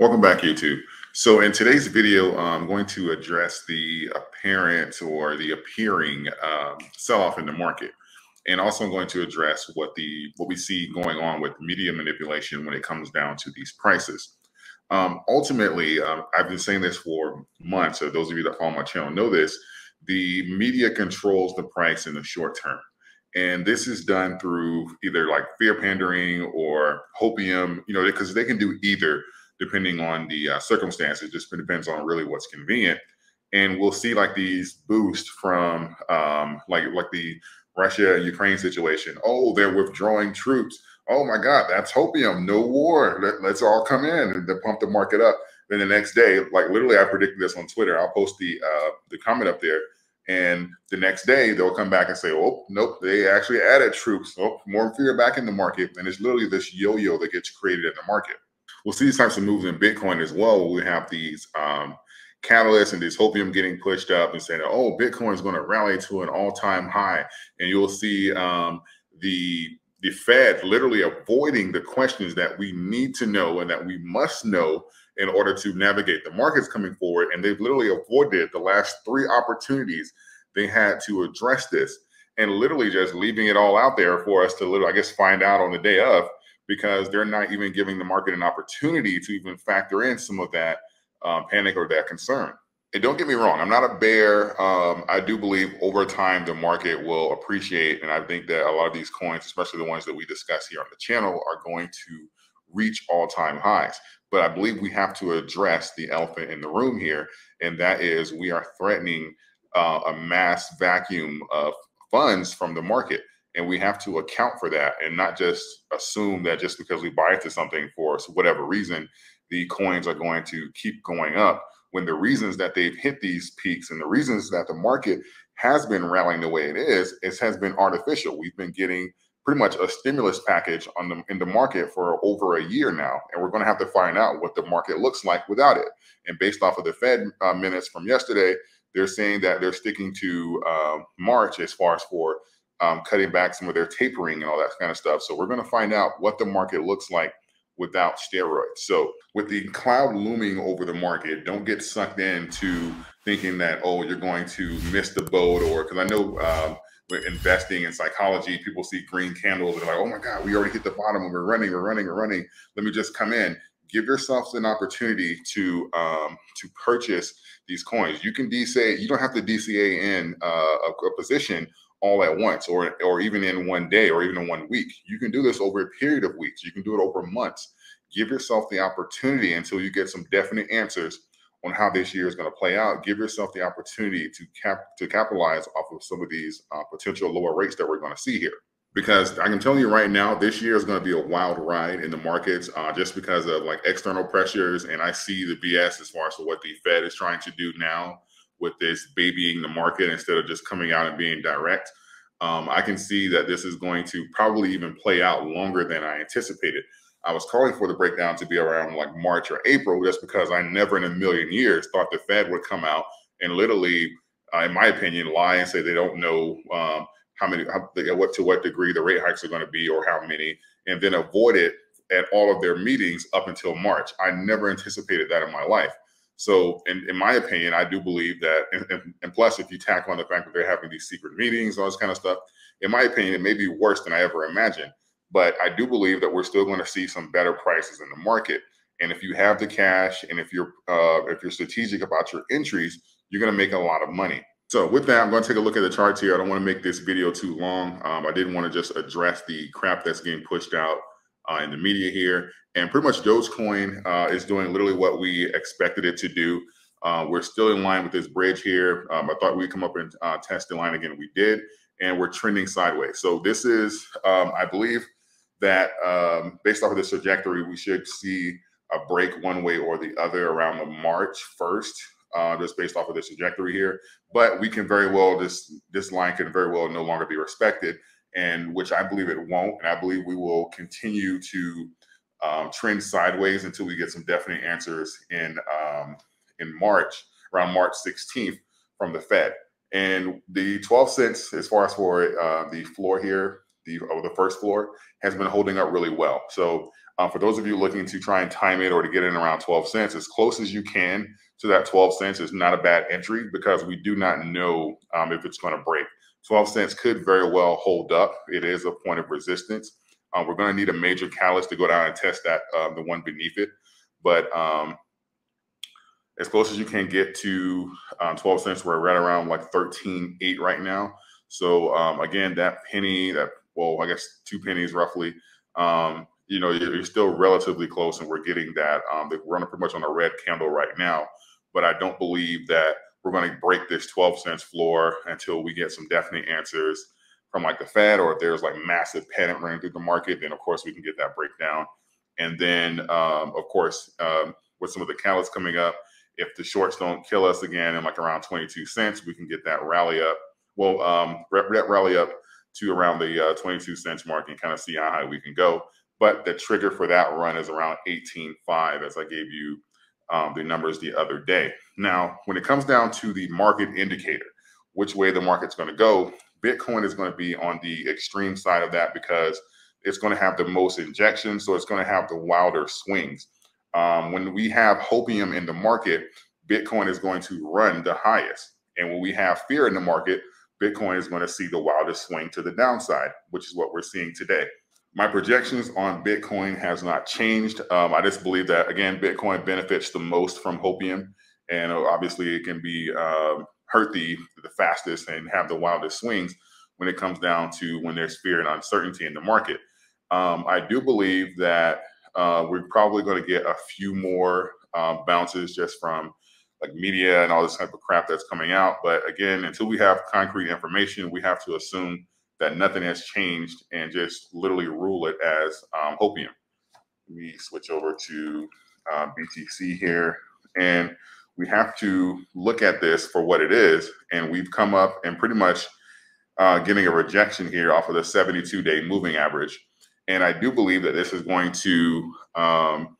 Welcome back, YouTube. So in today's video, I'm going to address the apparent or the appearing um, sell-off in the market. And also I'm going to address what the what we see going on with media manipulation when it comes down to these prices. Um, ultimately, um, I've been saying this for months. So those of you that follow my channel know this. The media controls the price in the short term. And this is done through either like fear pandering or hopium, you know, because they can do either depending on the uh, circumstances. Just depends on really what's convenient. And we'll see like these boosts from um, like like the Russia Ukraine situation. Oh, they're withdrawing troops. Oh my God, that's hopium. No war. Let, us all come in and pump the market up. Then the next day, like literally, I predicted this on Twitter. I'll post the uh, the comment up there. And the next day, they'll come back and say, "Oh, nope, they actually added troops. Oh, more fear back in the market." And it's literally this yo-yo that gets created in the market we'll see these types of moves in Bitcoin as well. We have these um, catalysts and this hopium getting pushed up and saying, oh, Bitcoin is going to rally to an all-time high. And you'll see um, the the Fed literally avoiding the questions that we need to know and that we must know in order to navigate the markets coming forward. And they've literally avoided the last three opportunities they had to address this and literally just leaving it all out there for us to literally, I guess, find out on the day of because they're not even giving the market an opportunity to even factor in some of that um, panic or that concern. And don't get me wrong, I'm not a bear. Um, I do believe over time the market will appreciate. And I think that a lot of these coins, especially the ones that we discuss here on the channel, are going to reach all time highs. But I believe we have to address the elephant in the room here. And that is we are threatening uh, a mass vacuum of funds from the market and we have to account for that and not just assume that just because we buy into something for whatever reason the coins are going to keep going up when the reasons that they've hit these peaks and the reasons that the market has been rallying the way it is it has been artificial. We've been getting pretty much a stimulus package on the in the market for over a year now and we're going to have to find out what the market looks like without it. And based off of the fed uh, minutes from yesterday they're saying that they're sticking to uh, march as far as for um, cutting back some of their tapering and all that kind of stuff. So we're going to find out what the market looks like without steroids. So with the cloud looming over the market, don't get sucked into thinking that oh you're going to miss the boat or because I know um, investing in psychology, people see green candles and they're like oh my god we already hit the bottom and we're running, we're running, we're running. Let me just come in. Give yourselves an opportunity to um, to purchase these coins. You can DCA. You don't have to DCA in uh, a, a position all at once or or even in one day or even in one week. You can do this over a period of weeks. You can do it over months. Give yourself the opportunity until you get some definite answers on how this year is going to play out. Give yourself the opportunity to cap to capitalize off of some of these uh, potential lower rates that we're going to see here. Because I can tell you right now, this year is going to be a wild ride in the markets, uh, just because of like external pressures. And I see the BS as far as what the Fed is trying to do now with this babying the market instead of just coming out and being direct. Um, I can see that this is going to probably even play out longer than I anticipated. I was calling for the breakdown to be around like March or April, just because I never in a million years thought the Fed would come out and literally, uh, in my opinion, lie and say they don't know um, how many, how, what to what degree the rate hikes are going to be or how many, and then avoid it at all of their meetings up until March. I never anticipated that in my life. So, in, in my opinion, I do believe that, and, and, plus, if you tack on the fact that they're having these secret meetings, all this kind of stuff, in my opinion, it may be worse than I ever imagined. But I do believe that we're still going to see some better prices in the market. And if you have the cash, and if you're uh, if you're strategic about your entries, you're going to make a lot of money. So with that, I'm going to take a look at the charts here. I don't want to make this video too long. Um, I didn't want to just address the crap that's getting pushed out uh, in the media here. And pretty much Dogecoin uh, is doing literally what we expected it to do. Uh, we're still in line with this bridge here. Um, I thought we'd come up and uh, test the line again. We did, and we're trending sideways. So this is, um, I believe that um, based off of this trajectory, we should see a break one way or the other around the March 1st, uh, just based off of this trajectory here. But we can very well, this, this line can very well no longer be respected and which I believe it won't. And I believe we will continue to um, trend sideways until we get some definite answers in um, in March, around March 16th from the Fed. And the 12 cents, as far as for uh, the floor here, the oh, the first floor has been holding up really well. So uh, for those of you looking to try and time it or to get in around 12 cents, as close as you can to that 12 cents is not a bad entry because we do not know um, if it's going to break. 12 cents could very well hold up. It is a point of resistance. Um, we're going to need a major catalyst to go down and test that, uh, the one beneath it. But um, as close as you can get to um, 12 cents, we're right around like 13.8 right now. So um, again, that penny, that well, I guess two pennies roughly. Um, you know, you're, you're, still relatively close, and we're getting that. Um, we're on pretty much on a red candle right now, but I don't believe that we're going to break this 12 cents floor until we get some definite answers from like the Fed, or if there's like massive panic running through the market, then of course we can get that breakdown. And then, um, of course, um, with some of the catalysts coming up, if the shorts don't kill us again in like around 22 cents, we can get that rally up. Well, um, rally up to around the uh, 22 cents mark and kind of see how high we can go. But the trigger for that run is around 18.5, as I gave you um, the numbers the other day. Now, when it comes down to the market indicator, which way the market's going to go, Bitcoin is going to be on the extreme side of that because it's going to have the most injections, so it's going to have the wilder swings. Um, when we have hopium in the market, Bitcoin is going to run the highest. And when we have fear in the market, Bitcoin is going to see the wildest swing to the downside, which is what we're seeing today. My projections on Bitcoin has not changed. Um, I just believe that again, Bitcoin benefits the most from hopium, and obviously it can be um, hurt the the fastest and have the wildest swings when it comes down to when there's fear and uncertainty in the market. Um, I do believe that uh, we're probably going to get a few more um, bounces just from like media and all this type of crap that's coming out. But again, until we have concrete information, we have to assume that nothing has changed and just literally rule it as um, hopium. Let me switch over to uh, BTC here. And we have to look at this for what it is. And we've come up and pretty much uh, getting a rejection here off of the 72 day moving average. And I do believe that this is going to um,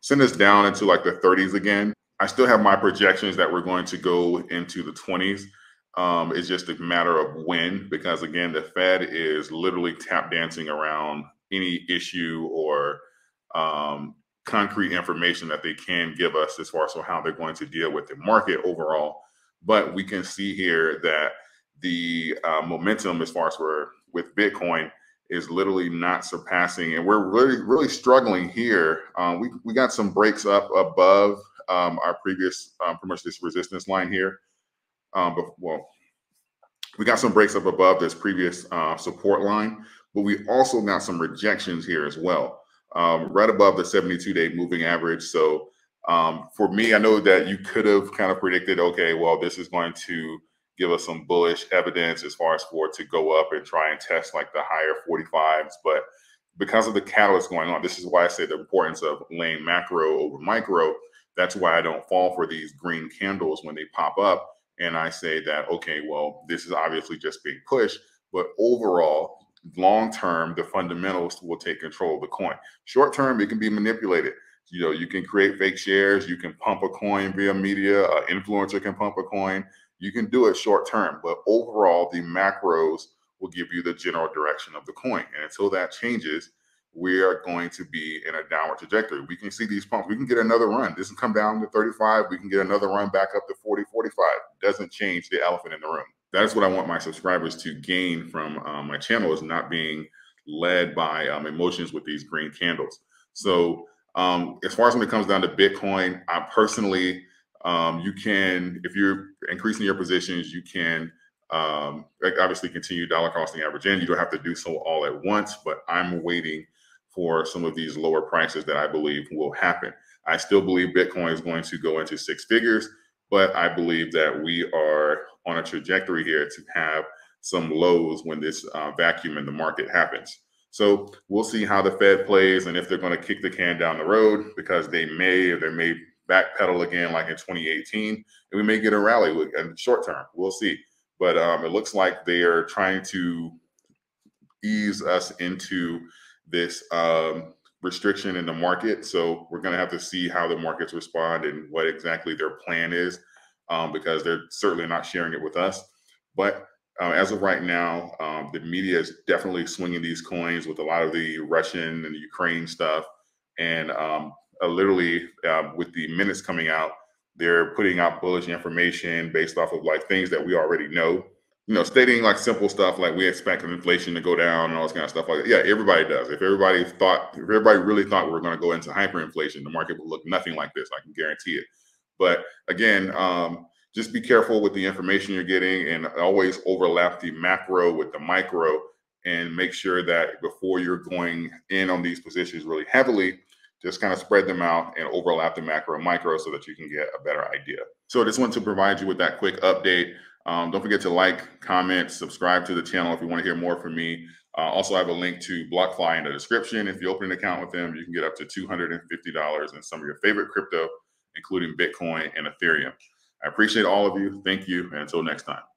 send us down into like the 30s again. I still have my projections that we're going to go into the 20s. Um, it's just a matter of when, because again, the Fed is literally tap dancing around any issue or um, concrete information that they can give us as far as how they're going to deal with the market overall. But we can see here that the uh, momentum as far as we're with Bitcoin is literally not surpassing, and we're really really struggling here. Um, we we got some breaks up above um, our previous um, pretty much this resistance line here. Um, but well, we got some breaks up above this previous uh, support line, but we also got some rejections here as well, um, right above the 72 day moving average. So um, for me, I know that you could have kind of predicted, okay, well, this is going to give us some bullish evidence as far as for it to go up and try and test like the higher 45s. But because of the catalyst going on, this is why I say the importance of laying macro over micro. That's why I don't fall for these green candles when they pop up. And I say that, okay, well, this is obviously just being pushed, but overall, long term, the fundamentals will take control of the coin. Short term, it can be manipulated. You know, you can create fake shares, you can pump a coin via media, an influencer can pump a coin, you can do it short term, but overall, the macros will give you the general direction of the coin. And until that changes, we are going to be in a downward trajectory. We can see these pumps. We can get another run. This can come down to 35. We can get another run back up to 40, 45. Doesn't change the elephant in the room. That is what I want my subscribers to gain from um, my channel is not being led by um, emotions with these green candles. So um, as far as when it comes down to Bitcoin, I personally um, you can, if you're increasing your positions, you can um, obviously continue dollar costing average in. You don't have to do so all at once, but I'm waiting for some of these lower prices that I believe will happen. I still believe Bitcoin is going to go into six figures, but I believe that we are on a trajectory here to have some lows when this uh, vacuum in the market happens. So we'll see how the Fed plays and if they're going to kick the can down the road because they may they may backpedal again like in 2018, and we may get a rally in the short term. We'll see. But um, it looks like they are trying to ease us into this um, restriction in the market. So we're going to have to see how the markets respond and what exactly their plan is, um, because they're certainly not sharing it with us. But uh, as of right now, um, the media is definitely swinging these coins with a lot of the Russian and the Ukraine stuff And um, uh, literally, uh, with the minutes coming out, they're putting out bullish information based off of like things that we already know. You know, stating like simple stuff like we expect inflation to go down and all this kind of stuff like. Yeah, everybody does. If everybody thought, if everybody really thought we were going to go into hyperinflation, the market would look nothing like this. I can guarantee it. But again, um, just be careful with the information you're getting and always overlap the macro with the micro and make sure that before you're going in on these positions really heavily, just kind of spread them out and overlap the macro and micro so that you can get a better idea. So I just want to provide you with that quick update. Um, don't forget to like, comment, subscribe to the channel if you want to hear more from me. Uh, also, I have a link to BlockFi in the description. If you open an account with them, you can get up to $250 in some of your favorite crypto, including Bitcoin and Ethereum. I appreciate all of you. Thank you. And until next time.